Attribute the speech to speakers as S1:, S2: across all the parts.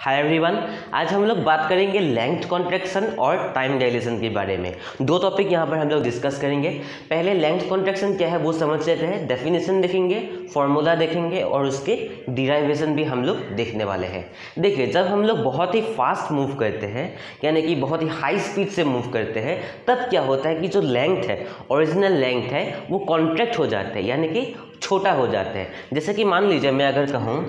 S1: Hi everyone आज हम लोग बात करेंगे लेंथ कॉन्ट्रैक्शन और टाइम डायलेशन के बारे में। दो टॉपिक यहाँ पर हम लोग डिस्कस करेंगे। पहले लेंथ कॉन्ट्रैक्शन क्या है वो समझ लेते हैं। डेफिनेशन देखेंगे फॉर्मूला देखेंगे और उसके डिराइवेशन भी हम लोग देखने वाले हैं। देखिए, जब हम लोग बहुत ही फास्ट मूव करते हैं, यानी कि बहुत ही हाई स्पीड से मूव करते हैं, तब क्या होता है कि जो लेंथ है ओरिजिनल लेंथ है, वो कॉन्ट्रैक्ट हो जाते हैं, यानी कि छोटा हो जाते हैं। जैसे कि मान लीजिए, मैं अगर कहूँ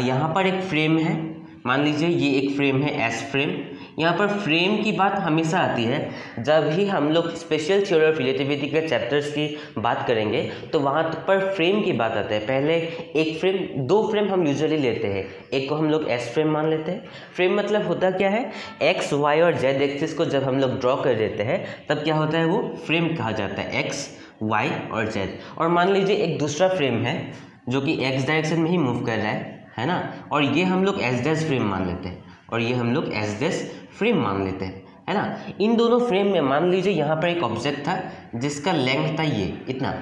S1: यहाँ पर एक फ्रेम है मान लीजिए ये एक फ्रेम है एस फ्रेम यहाँ पर फ्रेम की बात हमेशा आती है. जब भी हम लोग स्पेशल थ्योरी ऑफ़ रिलेटिविटी के चैप्टर्स की बात करेंगे तो वहाँ पर फ्रेम की बात आती है. पहले एक फ्रेम दो फ्रेम हम यूजुअली लेते हैं. एक को हम लोग एस फ्रेम मान लेते हैं. फ्रेम मतलब होता क्या है? एक्स वाई और जेड एक्सिस को जब हम लोग ड्रॉ कर देते हैं, तब क्या होता है वो फ्रेम कहा जाता है. एक्स वाई और जेड और मान लीजिए एक दूसरा फ्रेम है, जो कि एक्स डायरेक्शन में ही मूव कर रहा है. है ना? और ये हम लोग एस डेस फ्रेम मान लेते हैं। और ये हम लोग एस डेस फ्रेम मान लेते हैं, है ना? इन दोनों फ्रेम में मान लीजिए यहाँ पर एक ऑब्जेक्ट था, जिसका लेंथ था ये, इतना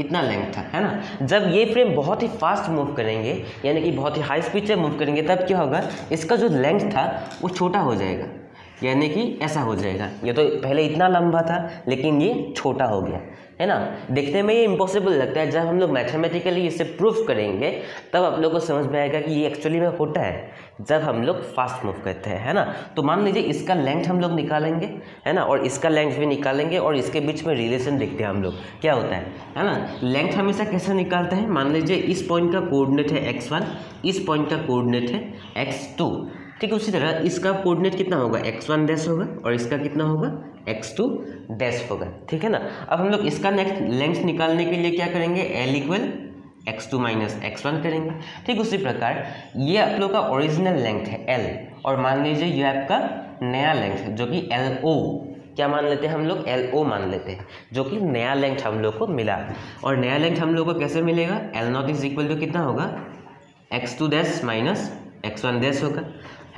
S1: इतना लेंथ था, है ना? जब ये फ्रेम बहुत ही फास्ट मूव करेंगे, यानी कि बहुत ही हाई स्पीड से मूव करेंगे, तब क्या होगा? इसका जो लेंथ था, वो छोटा हो जाएगा। यानी कि ऐसा हो जाएगा। ये तो पहले इतना लंबा था, लेकिन ये छोटा हो गया। है ना? देखने में ये इम्पॉसिबल लगता है। जब हम लोग मैथमेटिकली इसे प्रूफ करेंगे, तब आप लोग को समझ में आएगा कि ये एक्चुअली में होता है। जब हम लोग फास्ट मूव करते हैं, है ना? तो मान लीजिए इसका लेंथ हम लोग निकालेंगे, है ना? और इसका लेंथ भी निकालेंगे और इसके बीच में रिलेशन देखते हैं हम लोग, क्या होता है? है ना? लेंथ हमेशा कैसे निकालते हैं? मान लीजिए इस पॉइंट का कोऑर्डिनेट है एक्स वन इस पॉइंट का कोऑर्डिनेट है एक्स टू ठीक उसी तरह इसका कोऑर्डिनेट कितना होगा? एक्स वन डैश होगा और इसका कितना होगा? एक्स टू डैश होगा, ठीक है ना? अब हम लोग इसका नेक्स्ट लेंथ निकालने के लिए क्या करेंगे? L equal X two minus X one करेंगे। ठीक, उसी प्रकार ये आप लोग का ओरिजिनल लेंथ है एल और मान लीजिए ये आपका नया लेंथ जो कि एल ओ क्या मान लेते हैं हम लोग? एल ओ मान लेते हैं, जो कि नया लेंथ हम लोग को मिला। और नया लेंथ हम लोग को कैसे मिलेगा? L naught is equal to कितना होगा? X two dash minus X one dash होगा।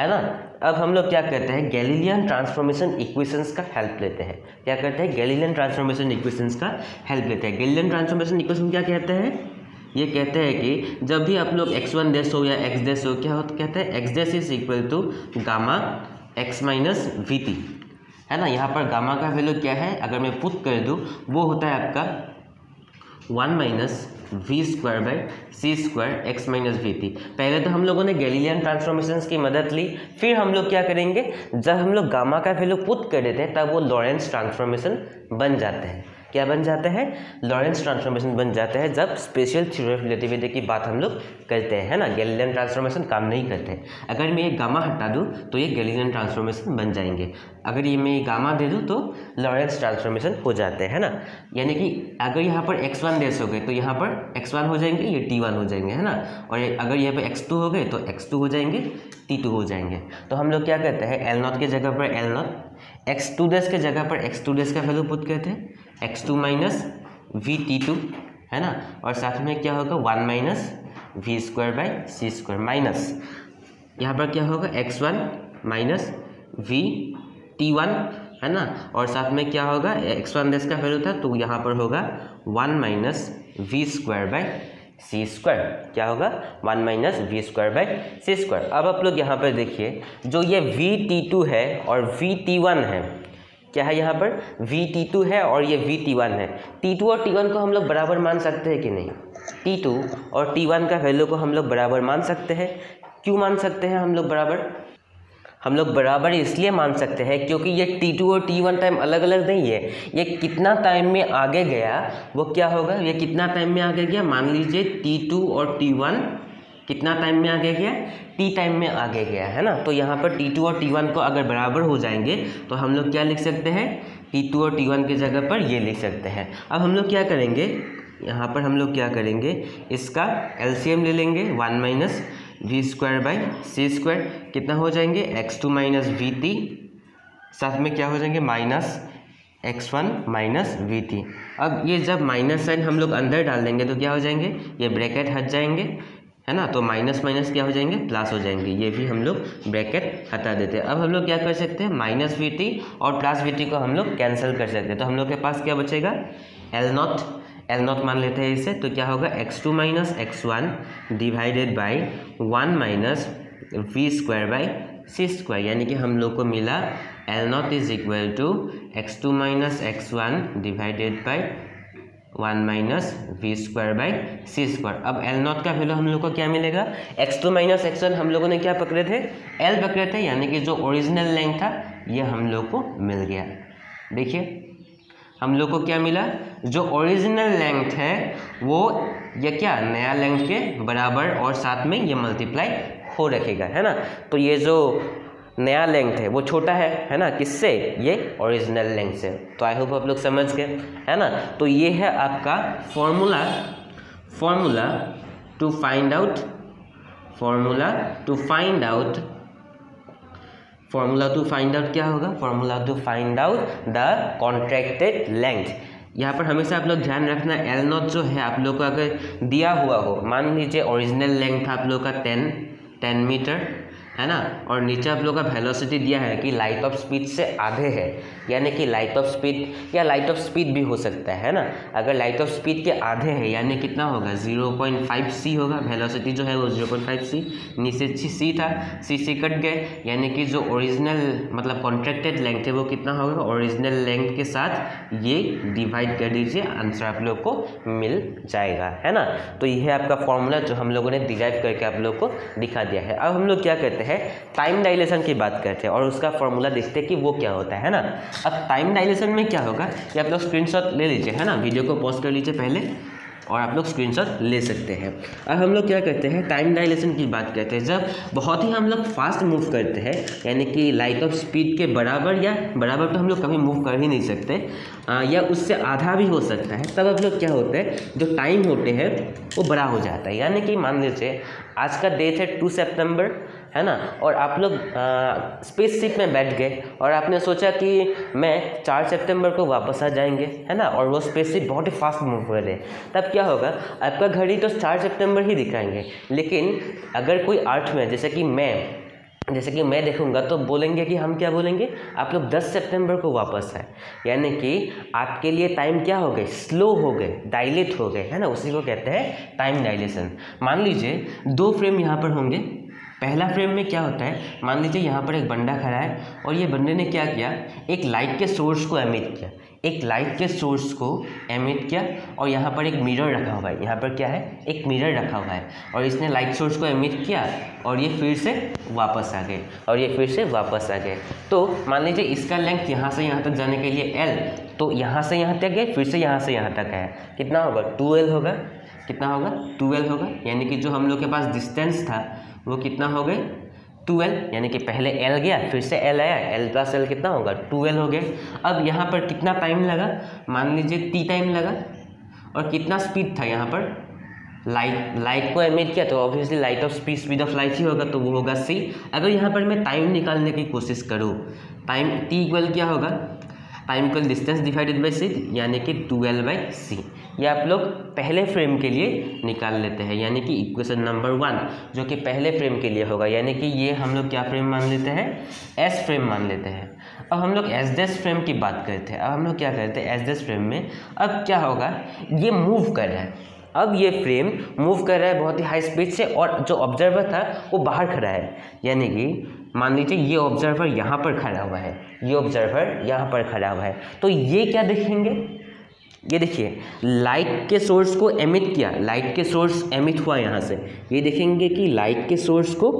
S1: है ना? अब हम लोग क्या करते हैं? गैलीलियन ट्रांसफॉर्मेशन इक्वेशंस का हेल्प लेते हैं। क्या करते हैं? गैलीलियन ट्रांसफॉर्मेशन इक्वेशंस का हेल्प लेते हैं। गैलीलियन ट्रांसफॉर्मेशन इक्वेशन क्या कहते हैं? ये कहते हैं कि जब भी आप लोग एक्स वन डैश हो या एक्स डैश हो, क्या होता कहते हैं X dash is equal to gamma X minus V है ना? यहाँ पर गामा का वैल्यू क्या है? अगर मैं पुट कर दूँ, वो होता है आपका one minus V square by C square X minus V थी। पहले तो हम लोगों ने गैलीलियन ट्रांसफॉर्मेशन की मदद ली, फिर हम लोग क्या करेंगे, जब हम लोग गामा का वैल्यू पुट कर देते हैं, तब वो लॉरेंस ट्रांसफॉर्मेशन बन जाते हैं। क्या बन जाते हैं? लॉरेंस ट्रांसफॉर्मेशन बन जाते हैं जब स्पेशल थ्योरी ऑफ़ रिलेटिविटी की बात हम लोग करते हैं, है ना? गैलीलियन ट्रांसफॉर्मेशन काम नहीं करते। अगर मैं ये गामा हटा दूँ तो ये गैलीलियन ट्रांसफॉर्मेशन बन जाएँगे। अगर ये मैं गामा दे दूँ तो लॉरेंस ट्रांसफॉर्मेशन हो जाते हैं ना? यानी कि अगर यहाँ पर एक्स वन डेस हो गए तो यहाँ पर एक्स वन हो जाएँगे, ये टी वन हो जाएँगे, है ना? और अगर यहाँ पर एक्स टू हो गए तो एक्स टू हो जाएँगे। टी टू हो जाएँगे। तो हम लोग क्या करते हैं एल नॉट के जगह पर एल नॉट एक्स टू डेस के जगह पर एक्स टू डेस का वैल्यू पुट करते हैं। X two minus V T two है ना? और साथ में क्या होगा one minus V square by C square minus यहाँ पर क्या होगा X one minus V T one है ना? और साथ में क्या होगा एक्स वन डेस का वैल्यू था तो यहाँ पर होगा one minus V square by C square क्या होगा? One minus V square by C square अब आप लोग यहाँ पर देखिए, जो ये वी टी टू है और वी टी वन है, क्या है यहाँ पर? वी टी टू है और ये वी टी वन है। टी टू और टी वन को हम लोग बराबर मान सकते हैं कि नहीं? टी टू और टी वन का वैल्यू को हम लोग बराबर मान सकते हैं। क्यों मान सकते हैं हम लोग बराबर? हम लोग बराबर इसलिए मान सकते हैं क्योंकि ये टी टू और टी वन टाइम अलग अलग नहीं है। ये कितना टाइम में आगे गया, वो क्या होगा? ये कितना टाइम में आगे गया? मान लीजिए टी टू और टी वन कितना टाइम में आगे गया? टी टाइम में आगे गया, है ना? तो यहाँ पर टी टू और टी वन को अगर बराबर हो जाएँगे तो हम लोग क्या लिख सकते हैं? टी टू और टी वन की जगह पर ये लिख सकते हैं। अब हम लोग क्या करेंगे? यहाँ पर हम लोग क्या करेंगे? इसका एलसीएम ले लेंगे one minus V square by C square कितना हो जाएँगे? X two minus V T साथ में क्या हो जाएँगे? Minus X one minus V T अब ये जब माइनस साइन हम लोग अंदर डाल देंगे तो क्या हो जाएँगे? ये ब्रैकेट हट जाएँगे, है ना? तो माइनस माइनस क्या हो जाएँगे? प्लस हो जाएँगे। ये भी हम लोग ब्रैकेट हटा देते हैं। अब हम लोग क्या कर सकते हैं? माइनस वी टी और प्लस वी टी को हम लोग कैंसिल कर सकते हैं। तो हम लोग के पास क्या बचेगा? एल नॉट एल नॉट मान लेते हैं इसे तो क्या होगा? X two minus X one divided by one minus V square by C square यानी कि हम लोग को मिला L naught is equal to X two minus X one divided by one minus V square by C square अब L not का value हम लोग को क्या मिलेगा? X two minus X one हम लोगों ने क्या पकड़े थे? एल पकड़े थे, यानी कि जो ओरिजिनल लेंथ था, ये हम लोग को मिल गया। देखिए हम लोग को क्या मिला? जो ओरिजिनल लेंथ है, वो ये क्या? नया लेंथ के बराबर और साथ में ये मल्टीप्लाई हो रखेगा, है ना? तो ये जो नया लेंथ है, वो छोटा है है ना? किससे? ये ओरिजिनल लेंथ से। तो आई होप आप लोग समझ गए, है ना? तो ये है आपका formula formula to find out formula to find out formula to find out क्या होगा? Formula to find out the contracted length यहाँ पर हमेशा आप लोग ध्यान रखना एल नॉट जो है, आप लोग को अगर दिया हुआ हो, मान लीजिए ओरिजिनल लेंथ आप लोग का टेन टेन मीटर है ना? और नीचे आप लोग का वेलोसिटी दिया है कि लाइट ऑफ़ स्पीड से आधे है। यानी कि लाइट ऑफ़ स्पीड या लाइट ऑफ़ स्पीड भी हो सकता है ना? अगर लाइट ऑफ़ स्पीड के आधे है, यानी कितना होगा? ज़ीरो पॉइंट फाइव सी होगा। वेलोसिटी जो है वो ज़ीरो पॉइंट फाइव सी नीचे सी था। सी सी कट गए। यानी कि जो ओरिजिनल मतलब कॉन्ट्रैक्टेड लेंथ है, वो कितना होगा? ओरिजिनल लेंथ के साथ ये डिवाइड कर दीजिए। आंसर आप लोग को मिल जाएगा, है ना? तो यह आपका फॉर्मूला जो हम लोगों ने डिराइव करके आप लोग को दिखा दिया है। अब हम लोग क्या करते हैं? टाइम डायलेशन की बात करते हैं और उसका फॉर्मूला देखते हैं कि वो क्या होता है ना? अब टाइम डायलेशन में क्या होगा? कि आप लोग स्क्रीनशॉट ले लीजिए है ना? वीडियो को पॉज कर लीजिए पहले और आप लोग स्क्रीनशॉट ले सकते हैं। अब हम लोग क्या करते हैं? टाइम डायलेशन की बात करते हैं। जब बहुत ही हम लोग फास्ट मूव करते हैं यानी कि लाइट ऑफ़ स्पीड के बराबर या बराबर तो हम लोग कभी मूव कर ही नहीं सकते आ, या उससे आधा भी हो सकता है तब अब लोग क्या होते हैं? जो टाइम होते हैं वो बड़ा हो जाता है। यानी कि मान लीजिए आज का डेट है टू सेप्टेम्बर है ना? और आप लोग स्पेस स्पेसशिप में बैठ गए और आपने सोचा कि मैं चार सितंबर को वापस आ जाएँगे, है ना? और वो स्पेसशिप बहुत ही फास्ट मूव कर रहे तब क्या होगा? आपका घड़ी तो चार सितंबर ही दिखाएँगे। लेकिन अगर कोई अर्थ में, जैसे कि मैं, जैसे कि मैं देखूँगा तो बोलेंगे कि हम क्या बोलेंगे? आप लोग 10 सितंबर को वापस आए। यानी कि आपके लिए टाइम क्या हो गए? स्लो हो गए डायलेट हो गए, है ना? उसी को कहते हैं टाइम डायलेशन मान लीजिए, दो फ्रेम यहाँ पर होंगे। पहला फ्रेम में क्या होता है? मान लीजिए यहाँ पर एक बंदा खड़ा है और ये बंदे ने क्या किया? एक लाइट के सोर्स को एमिट किया। एक लाइट के सोर्स को एमिट किया और यहाँ पर एक मिरर रखा हुआ है। यहाँ पर क्या है? एक मिरर रखा हुआ है। और इसने लाइट सोर्स को एमिट किया और ये फिर से वापस आ गए। और ये फिर से वापस आ गए। तो मान लीजिए इसका लेंथ यहाँ से यहाँ तक जाने के लिए एल तो यहाँ से यहाँ तक गए फिर से यहाँ से यहाँ तक आया। कितना होगा? टूवेल्व होगा। कितना होगा? ट्वेल्व होगा। यानी कि जो हम लोग के पास डिस्टेंस था वो कितना हो गए? ट्वेल्व, यानी कि पहले एल गया, फिर से एल आया एल प्लस एल कितना होगा? ट्वेल्व हो गया अब यहाँ पर कितना टाइम लगा? मान लीजिए टी टाइम लगा। और कितना स्पीड था यहाँ पर? लाइट लाइट को एमिट किया तो obviously light of speed speed of light ही होगा तो वो होगा सी अगर यहाँ पर मैं टाइम निकालने की कोशिश करूँ टाइम टी इक्वल क्या होगा? Time equal distance divided by C यानी कि ट्वेल्व बाई सी ये आप लोग पहले फ्रेम के लिए निकाल लेते हैं, यानी कि इक्वेशन नंबर वन जो कि पहले फ्रेम के लिए होगा, यानी कि ये हम लोग क्या फ्रेम मान लेते हैं? एस फ्रेम मान लेते हैं। अब हम लोग एस डेस फ्रेम की बात करते हैं अब हम लोग क्या करते हैं एस डेस फ्रेम में? अब क्या होगा? ये मूव कर रहा है। अब ये फ्रेम मूव कर रहा है बहुत ही हाई स्पीड से और जो ऑब्जर्वर था, वो बाहर खड़ा है। यानी कि मान लीजिए ये ऑब्जर्वर यहाँ पर खड़ा हुआ है। ये ऑब्जर्वर यहाँ पर खड़ा हुआ है। तो ये क्या देखेंगे? ये देखिए लाइट के सोर्स को एमिट किया लाइट के सोर्स एमिट हुआ यहाँ से। ये देखेंगे कि लाइट के सोर्स को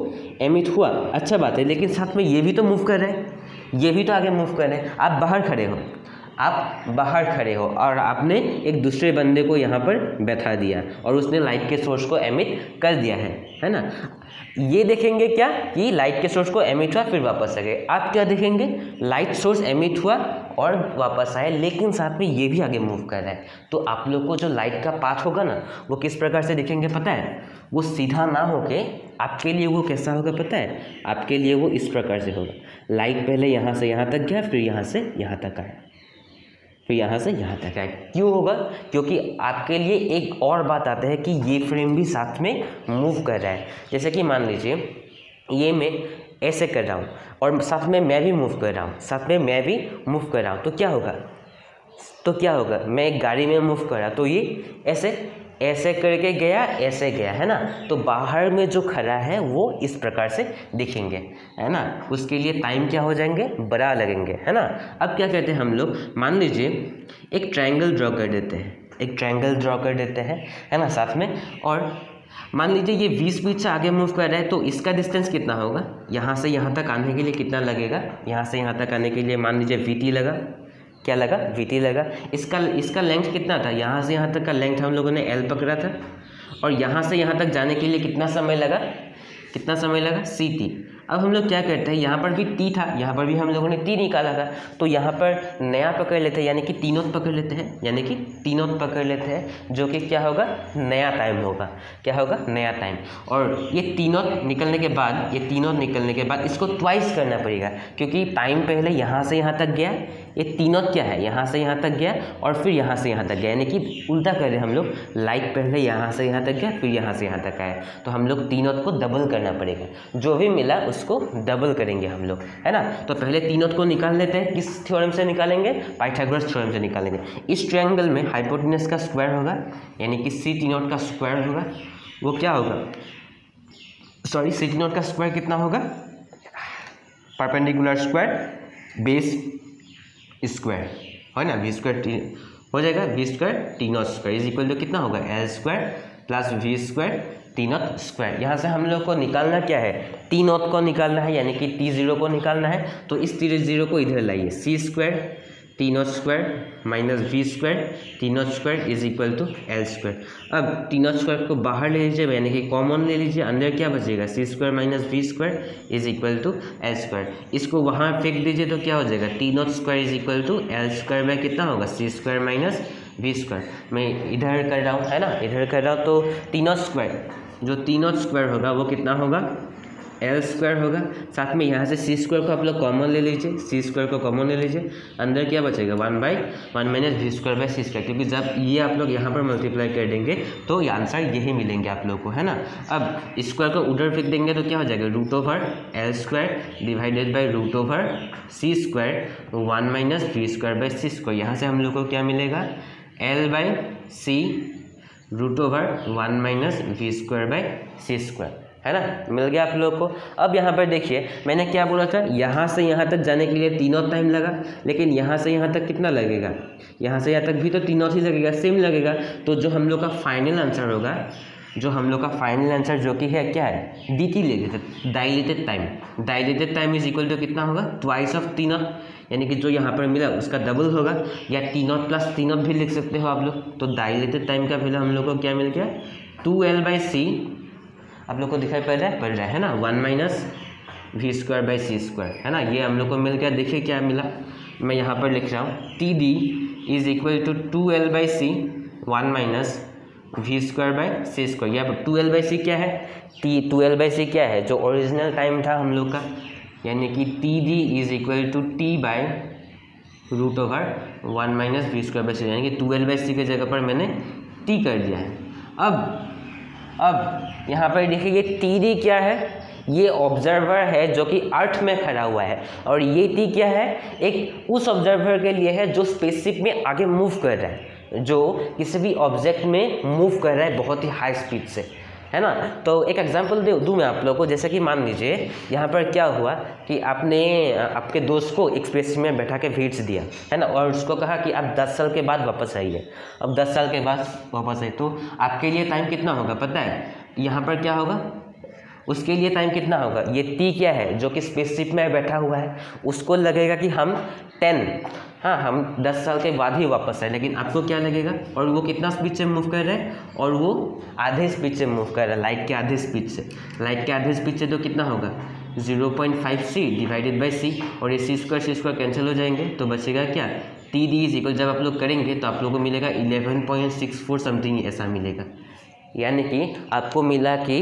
S1: एमिट हुआ। अच्छा बात है, लेकिन साथ में ये भी तो मूव कर रहे हैं। ये भी तो आगे मूव कर रहे हैं। आप बाहर खड़े हो। आप बाहर खड़े हो और आपने एक दूसरे बंदे को यहाँ पर बैठा दिया और उसने लाइट के सोर्स को एमिट कर दिया है है ना? ये देखेंगे क्या? कि लाइट के सोर्स को एमिट हुआ, फिर वापस आ गए। आप क्या देखेंगे? लाइट सोर्स एमिट हुआ और वापस आए, लेकिन साथ में ये भी आगे मूव कर रहा है। तो आप लोग को जो लाइट का पाथ होगा ना, वो किस प्रकार से देखेंगे पता है? वो सीधा ना होके आपके लिए वो कैसा होगा पता है? आपके लिए वो इस प्रकार से होगा। लाइट पहले यहाँ से यहाँ तक गया, फिर यहाँ से यहाँ तक आया। फिर यहाँ से यहाँ तक आए क्यों होगा? क्योंकि आपके लिए एक और बात आता है कि ये फ्रेम भी साथ में मूव कर रहा है। जैसे कि मान लीजिए, ये मैं ऐसे कर रहा हूँ और साथ में मैं भी मूव कर रहा हूँ। साथ में मैं भी मूव कर रहा हूँ। तो क्या होगा? तो क्या होगा? मैं एक गाड़ी में मूव कर रहा तो ये ऐसे ऐसे करके गया, ऐसे गया, है ना? तो बाहर में जो खड़ा है, वो इस प्रकार से दिखेंगे, है ना? उसके लिए टाइम क्या हो जाएँगे? बड़ा लगेंगे, है ना? अब क्या कहते हैं हम लोग? मान लीजिए, एक ट्रायंगल ड्रॉ कर देते हैं, एक ट्रायंगल ड्रॉ कर देते हैं, है ना, साथ में? और मान लीजिए ये बीस फीट से आगे मूव कर रहा है तो इसका डिस्टेंस कितना होगा? यहाँ से यहाँ तक आने के लिए कितना लगेगा? यहाँ से यहाँ तक आने के लिए मान लीजिए वी लगा। क्या लगा? वी टी लगा। इसका इसका लेंथ कितना था? यहाँ से यहाँ तक का लेंथ हम लोगों ने एल पकड़ा था। और यहाँ से यहाँ तक जाने के लिए कितना समय लगा? कितना समय लगा? सी टी अब हम लोग क्या करते हैं, यहाँ पर भी टी था, यहाँ पर भी हम लोगों ने टी निकाला था। तो यहाँ पर नया पकड़ लेते हैं, यानी कि तीनों पकड़ लेते हैं, यानी कि तीनों पकड़ लेते हैं, जो कि क्या होगा, नया टाइम होगा। क्या होगा, नया टाइम और ये तीनों निकलने के बाद, ये तीनों निकलने के बाद इसको ट्वाइस करना पड़ेगा, क्योंकि टाइम पहले यहाँ से यहाँ तक गया, ये तीनों क्या है, यहाँ से यहाँ तक गया और फिर यहाँ से यहाँ तक गया। यानी कि उल्टा कर रहे हम लोग लाइक पहले यहाँ से यहाँ तक गया, फिर यहाँ से यहाँ तक आया। तो हम लोग तीनों को डबल करना पड़ेगा। जो भी मिला उसको डबल करेंगे हम लोग, है ना? तो पहले तीनों को निकाल लेते हैं। किस थ्योरम से निकालेंगे? पाइथागोरस थ्योरम से निकालेंगे। इस ट्रायंगल में हाइपोटेनस का स्क्वायर होगा, यानी कि सी टी नोट का स्क्वायर होगा। वो क्या होगा? सॉरी सी टी नोट का स्क्वायर कितना होगा? परपेंडिकुलर स्क्वायर बेस स्क्वायर है ना? वी स्क्वायर टी हो जाएगा V square T naught square is equal to कितना होगा? L square plus V square naught square यहाँ से हम लोग को निकालना क्या है? नॉट को निकालना है, यानी कि टी ज़ीरो को निकालना है। तो इस टी ज़ीरो को इधर लाइए। C square naught square minus V square naught square is equal to L square अब नॉट स्क्वायर को बाहर ले लीजिए, यानी कि कॉमन ले लीजिए। अंदर क्या बचेगा? C square minus V square is equal to L square इसको वहाँ फेंक दीजिए तो क्या हो जाएगा? Naught square is equal to L square by कितना होगा? C square minus V square मैं इधर कर रहा हूँ, है ना? इधर कर रहा हूँ तो नॉट स्क्वायर जो नॉट स्क्वायर होगा, वो कितना होगा? एल स्क्वायर होगा। साथ में यहाँ से सी स्क्वायर को आप लोग कॉमन ले लीजिए। सी स्क्वायर को कॉमन ले लीजिए। अंदर क्या बचेगा? One by one minus V square by C square क्योंकि जब ये आप लोग यहाँ पर मल्टीप्लाई कर देंगे तो ये आंसर यही मिलेंगे आप लोग को, है ना? अब स्क्वायर को उधर फेंक देंगे तो क्या हो जाएगा? Root over L square divided by root over C square one minus V square by C square यहाँ से हम लोग को क्या मिलेगा? L by C root over one minus V square by C square, है ना? मिल गया आप लोगों को। अब यहाँ पर देखिए, मैंने क्या बोला था? यहाँ से यहाँ तक जाने के लिए तीनों टाइम लगा, लेकिन यहाँ से यहाँ तक कितना लगेगा? यहाँ से यहाँ तक भी तो तीनों ही लगेगा सेम लगेगा। तो जो हम लोग का फाइनल आंसर होगा जो हम लोग का फाइनल आंसर जो कि है, क्या है? डी टी ले लेते dilated time dilated time is equal to कितना होगा? ट्वाइस ऑफ़ तीनों यानी कि जो यहाँ पर मिला, उसका डबल होगा, या तीनों प्लस तीनों भी लिख सकते हो आप लोग। तो डाइलेटेड टाइम का वैल्यू हम लोग को क्या मिल गया? टू एल बाई सी आप लोग को दिखाई पड़ रहा है? पड़ रहा है ना? One minus V square by C square है ना? ये हम लोग को मिल गया। देखिए क्या मिला। मैं यहाँ पर लिख रहा हूँ T D is equal to two L by C one minus V square by C square यहाँ पर टू एल बाई सी क्या है? T two L by C क्या है? जो ओरिजिनल टाइम था हम लोग का, यानी कि T D is equal to T by root over one minus V square by C यानी कि ट्वेल्व बाई सी की जगह पर मैंने टी कर दिया है। अब अब यहाँ पर देखिए ये टी डी क्या है? ये ऑब्जर्वर है जो कि अर्थ में खड़ा हुआ है। और ये टी क्या है? एक उस ऑब्जर्वर के लिए है जो स्पेसशिप में आगे मूव कर रहा है। जो किसी भी ऑब्जेक्ट में मूव कर रहा है बहुत ही हाई स्पीड से, है ना? तो एक एग्जांपल दे, दूँ मैं आप लोगों को, जैसे कि मान लीजिए, यहाँ पर क्या हुआ कि आपने, आपके दोस्त को एक्सप्रेस में बैठा के भेज दिया, है ना? और उसको कहा कि आप दस साल के बाद वापस आइए। अब दस साल के बाद वापस आए तो आपके लिए टाइम कितना होगा पता है? यहाँ पर क्या होगा? उसके लिए टाइम कितना होगा? ये टी क्या है? जो कि स्पेसशिप में बैठा हुआ है, उसको लगेगा कि हम टेन हाँ हम दस साल के बाद ही वापस आए, लेकिन आपको क्या लगेगा? और वो कितना स्पीड से मूव कर रहे हैं? और वो आधे स्पीड से मूव कर रहा है लाइट के आधे स्पीड से। लाइट के आधे स्पीड से तो कितना होगा? Zero point five C divided by C और ये C square C square cancel हो जाएँगे तो बचेगा क्या? टी डी इज़ इक्वल जब आप लोग करेंगे तो आप लोग को मिलेगा eleven point six four something ऐसा मिलेगा। यानी कि आपको मिला कि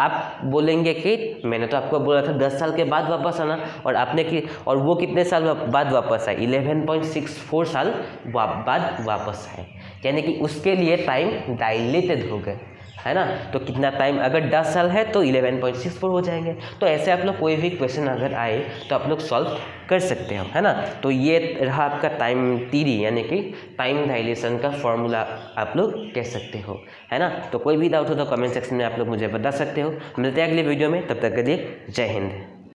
S1: आप बोलेंगे कि मैंने तो आपको बोला था दस साल के बाद वापस आना और आपने कि, और वो कितने साल बाद वापस आए? इलेवन पॉइंट सिक्स फोर साल बाद वापस आए। यानी कि उसके लिए टाइम डायलेटेड हो गए। है ना? तो कितना टाइम अगर दस साल है तो इलेवन पॉइंट सिक्स फोर हो जाएँगे। तो ऐसे आप लोग कोई भी क्वेश्चन अगर आए तो आप लोग सॉल्व कर सकते हो, है ना? तो ये रहा आपका टाइम टीरी यानी कि टाइम डायलेशन का फॉर्मूला आप लोग कह सकते हो, है ना? तो कोई भी डाउट हो तो कमेंट सेक्शन में आप लोग मुझे बता सकते हो। मिलते हैं अगले वीडियो में, तब तक के लिए जय हिंद।